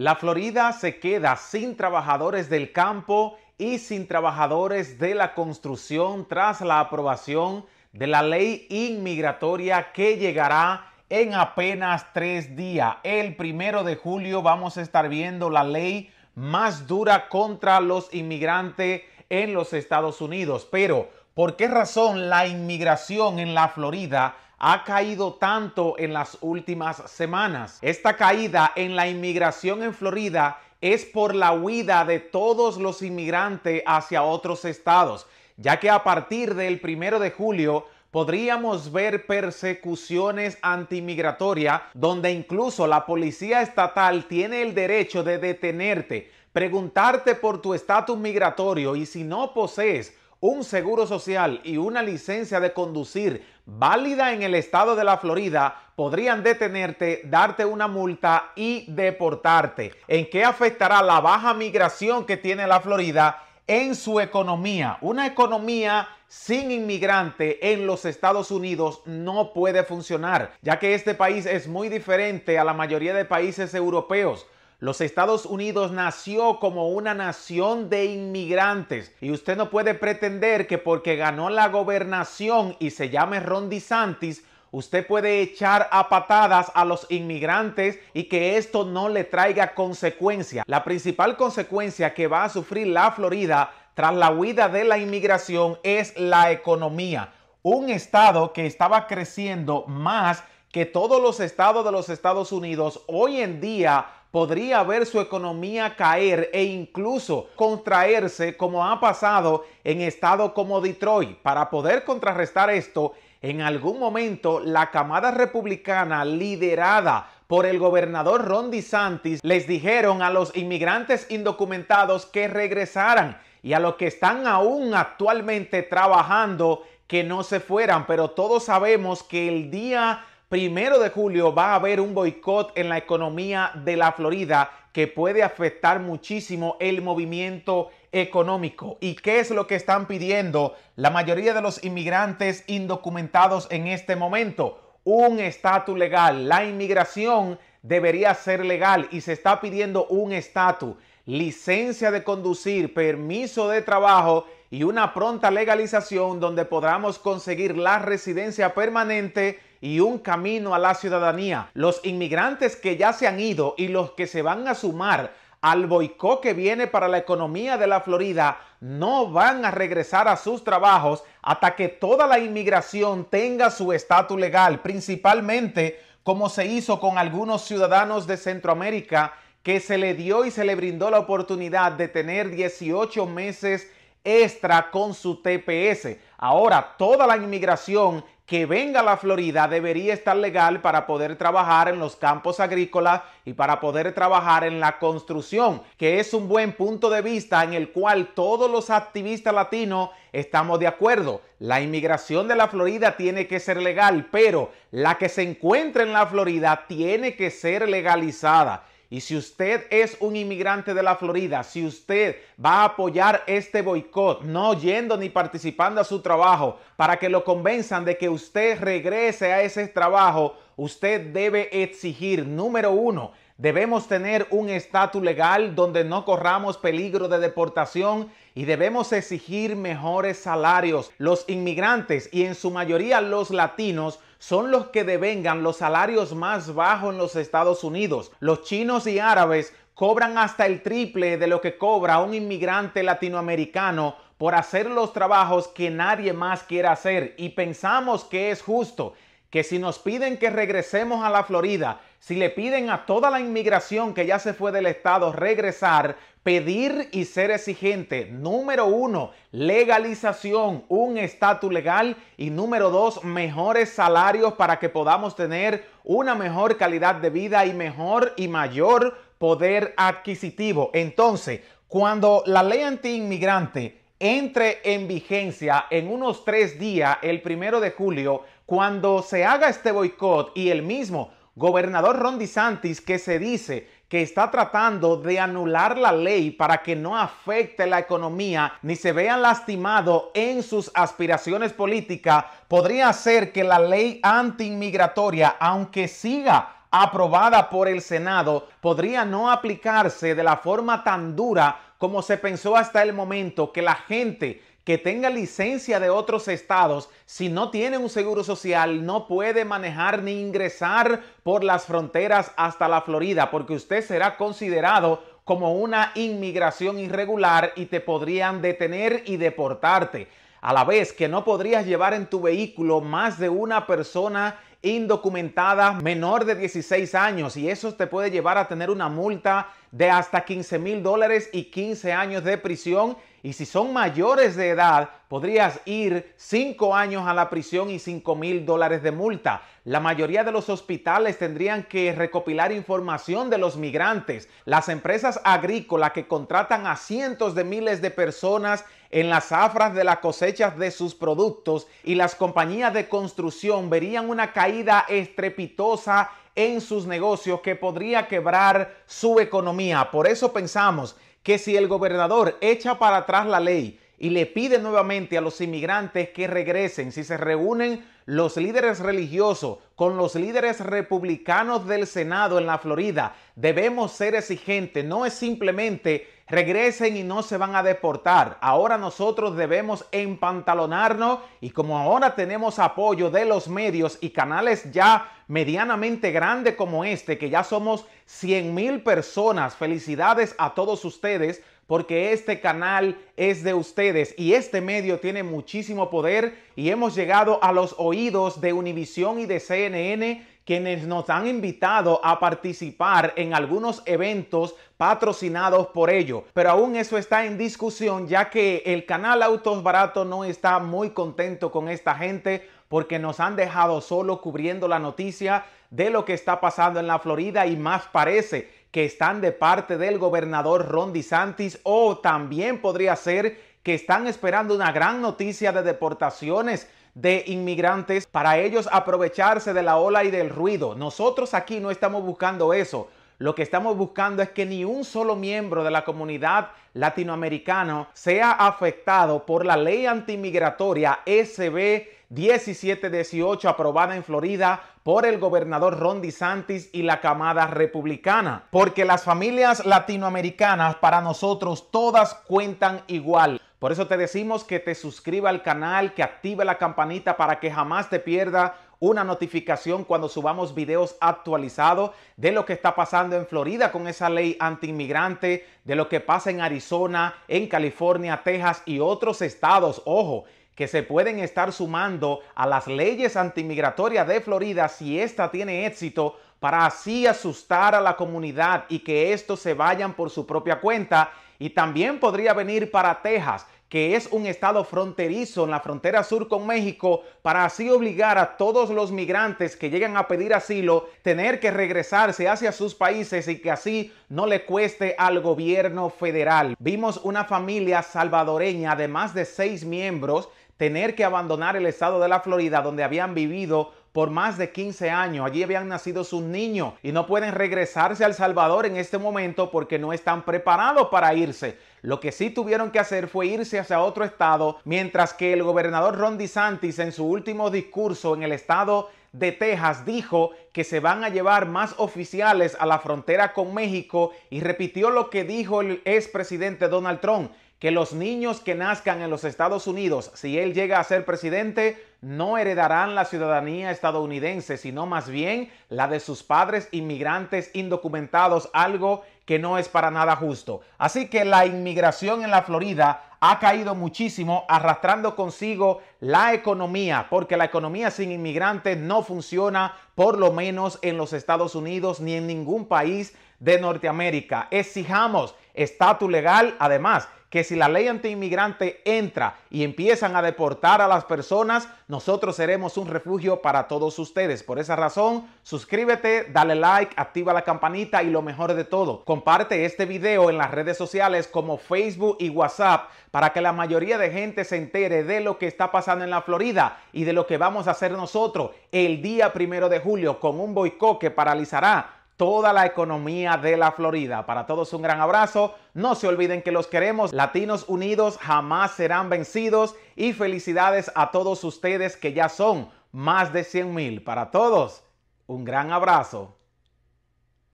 La Florida se queda sin trabajadores del campo y sin trabajadores de la construcción tras la aprobación de la ley inmigratoria que llegará en apenas tres días. El primero de julio vamos a estar viendo la ley más dura contra los inmigrantes en los Estados Unidos. Pero, ¿por qué razón la inmigración en la Florida ha caído tanto en las últimas semanas? Esta caída en la inmigración en Florida es por la huida de todos los inmigrantes hacia otros estados, ya que a partir del primero de julio podríamos ver persecuciones antimigratorias donde incluso la policía estatal tiene el derecho de detenerte, preguntarte por tu estatus migratorio y si no posees un seguro social y una licencia de conducir válida en el estado de la Florida, podrían detenerte, darte una multa y deportarte. ¿En qué afectará la baja migración que tiene la Florida en su economía? Una economía sin inmigrante en los Estados Unidos no puede funcionar, ya que este país es muy diferente a la mayoría de países europeos. Los Estados Unidos nació como una nación de inmigrantes y usted no puede pretender que porque ganó la gobernación y se llame Ron DeSantis, usted puede echar a patadas a los inmigrantes y que esto no le traiga consecuencia. La principal consecuencia que va a sufrir la Florida tras la huida de la inmigración es la economía. Un estado que estaba creciendo más que todos los estados de los Estados Unidos hoy en día podría ver su economía caer e incluso contraerse como ha pasado en estados como Detroit. Para poder contrarrestar esto, en algún momento la camada republicana liderada por el gobernador Ron DeSantis les dijeron a los inmigrantes indocumentados que regresaran y a los que están aún actualmente trabajando que no se fueran, pero todos sabemos que el día primero de julio va a haber un boicot en la economía de la Florida que puede afectar muchísimo el movimiento económico. ¿Y qué es lo que están pidiendo la mayoría de los inmigrantes indocumentados en este momento? Un estatus legal. La inmigración debería ser legal y se está pidiendo un estatus, licencia de conducir, permiso de trabajo y una pronta legalización donde podamos conseguir la residencia permanente y un camino a la ciudadanía. Los inmigrantes que ya se han ido y los que se van a sumar al boicot que viene para la economía de la Florida no van a regresar a sus trabajos hasta que toda la inmigración tenga su estatus legal, principalmente como se hizo con algunos ciudadanos de Centroamérica que se le dio y se le brindó la oportunidad de tener 18 meses extra con su TPS. Ahora toda la inmigración que venga a la Florida debería estar legal para poder trabajar en los campos agrícolas y para poder trabajar en la construcción, que es un buen punto de vista en el cual todos los activistas latinos estamos de acuerdo. La inmigración de la Florida tiene que ser legal, pero la que se encuentra en la Florida tiene que ser legalizada. Y si usted es un inmigrante de la Florida, si usted va a apoyar este boicot, no yendo ni participando a su trabajo, para que lo convenzan de que usted regrese a ese trabajo, usted debe exigir, número uno, Debemos tener un estatus legal donde no corramos peligro de deportación y debemos exigir mejores salarios. Los inmigrantes y en su mayoría los latinos son los que devengan los salarios más bajos en los Estados Unidos. Los chinos y árabes cobran hasta el triple de lo que cobra un inmigrante latinoamericano por hacer los trabajos que nadie más quiere hacer y pensamos que es justo que si nos piden que regresemos a la Florida, si le piden a toda la inmigración que ya se fue del estado regresar, pedir y ser exigente. Número uno, legalización, un estatus legal. Y número dos, mejores salarios para que podamos tener una mejor calidad de vida y mejor y mayor poder adquisitivo. Entonces, cuando la ley anti-inmigrante entre en vigencia en unos tres días, el primero de julio, cuando se haga este boicot y el mismo gobernador Ron DeSantis que se dice que está tratando de anular la ley para que no afecte la economía ni se vean lastimados en sus aspiraciones políticas, podría ser que la ley antiinmigratoria, aunque siga aprobada por el Senado podría no aplicarse de la forma tan dura como se pensó hasta el momento que la gente que tenga licencia de otros estados, si no tiene un seguro social, no puede manejar ni ingresar por las fronteras hasta la Florida, porque usted será considerado como una inmigración irregular y te podrían detener y deportarte. A la vez que no podrías llevar en tu vehículo más de una persona indocumentada menor de 16 años y eso te puede llevar a tener una multa de hasta 15 mil dólares y 15 años de prisión y si son mayores de edad, podrías ir 5 años a la prisión y 5 mil dólares de multa. La mayoría de los hospitales tendrían que recopilar información de los migrantes. Las empresas agrícolas que contratan a cientos de miles de personas en las zafras de las cosechas de sus productos y las compañías de construcción verían una caída estrepitosa en sus negocios que podría quebrar su economía. Por eso pensamos que si el gobernador echa para atrás la ley y le pide nuevamente a los inmigrantes que regresen, si se reúnen los líderes religiosos con los líderes republicanos del Senado en la Florida, debemos ser exigentes. No es simplemente regresen y no se van a deportar. Ahora nosotros debemos empantalonarnos y como ahora tenemos apoyo de los medios y canales ya medianamente grandes como este, que ya somos 100 mil personas, felicidades a todos ustedes porque este canal es de ustedes y este medio tiene muchísimo poder y hemos llegado a los oídos de Univisión y de CNN quienes nos han invitado a participar en algunos eventos patrocinados por ello. Pero aún eso está en discusión ya que el canal Autos Barato no está muy contento con esta gente porque nos han dejado solo cubriendo la noticia de lo que está pasando en la Florida y más parece que están de parte del gobernador Ron DeSantis o también podría ser que están esperando una gran noticia de deportaciones de inmigrantes para ellos aprovecharse de la ola y del ruido. Nosotros aquí no estamos buscando eso. Lo que estamos buscando es que ni un solo miembro de la comunidad latinoamericana sea afectado por la ley antimigratoria SB 1718 aprobada en Florida por el gobernador Ron DeSantis y la camada republicana. Porque las familias latinoamericanas para nosotros todas cuentan igual. Por eso te decimos que te suscriba al canal, que active la campanita para que jamás te pierda una notificación cuando subamos videos actualizados de lo que está pasando en Florida con esa ley antiinmigrante, de lo que pasa en Arizona, en California, Texas y otros estados. Ojo, que se pueden estar sumando a las leyes antimigratorias de Florida si esta tiene éxito para así asustar a la comunidad y que estos se vayan por su propia cuenta. Y también podría venir para Texas, que es un estado fronterizo en la frontera sur con México, para así obligar a todos los migrantes que llegan a pedir asilo tener que regresarse hacia sus países y que así no le cueste al gobierno federal. Vimos una familia salvadoreña de más de seis miembros tener que abandonar el estado de la Florida donde habían vivido por más de 15 años. Allí habían nacido sus niños y no pueden regresarse al Salvador en este momento porque no están preparados para irse. Lo que sí tuvieron que hacer fue irse hacia otro estado, mientras que el gobernador Ron DeSantis en su último discurso en el estado de Texas dijo que se van a llevar más oficiales a la frontera con México y repitió lo que dijo el expresidente Donald Trump, que los niños que nazcan en los Estados Unidos, si él llega a ser presidente, no heredarán la ciudadanía estadounidense, sino más bien la de sus padres inmigrantes indocumentados, algo que no es para nada justo. Así que la inmigración en la Florida ha caído muchísimo, arrastrando consigo la economía, porque la economía sin inmigrantes no funciona, por lo menos en los Estados Unidos ni en ningún país de Norteamérica. Exijamos estatus legal, además que si la ley antiinmigrante entra y empiezan a deportar a las personas, nosotros seremos un refugio para todos ustedes. Por esa razón, suscríbete, dale like, activa la campanita y lo mejor de todo, comparte este video en las redes sociales como Facebook y WhatsApp para que la mayoría de gente se entere de lo que está pasando en la Florida y de lo que vamos a hacer nosotros el día primero de julio con un boicot que paralizará toda la economía de la Florida. Para todos un gran abrazo. No se olviden que los queremos. Latinos Unidos jamás serán vencidos. Y felicidades a todos ustedes que ya son más de 100 mil. Para todos, un gran abrazo.